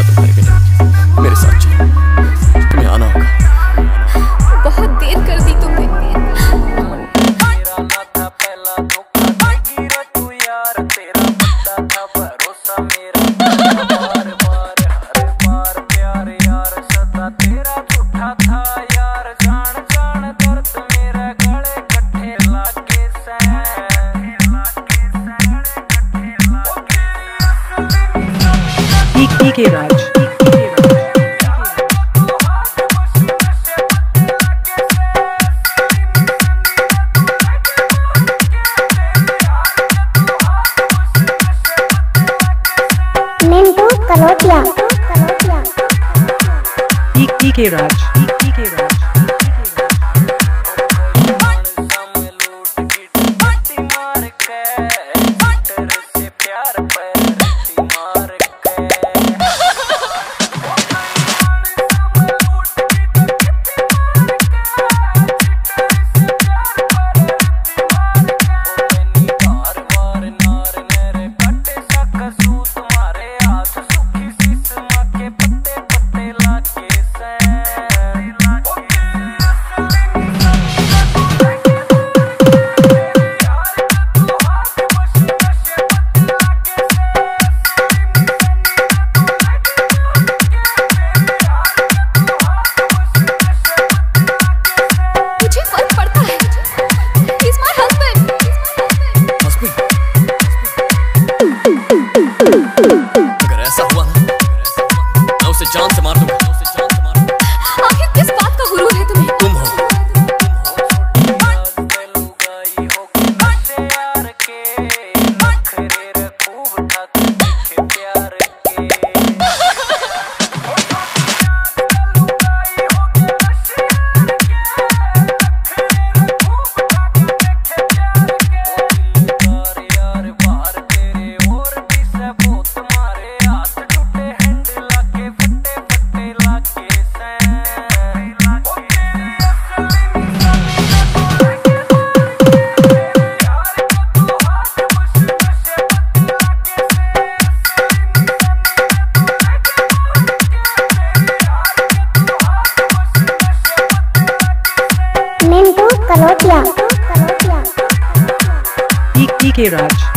Satu hari ke depan Raj Kalotia. DK Raj.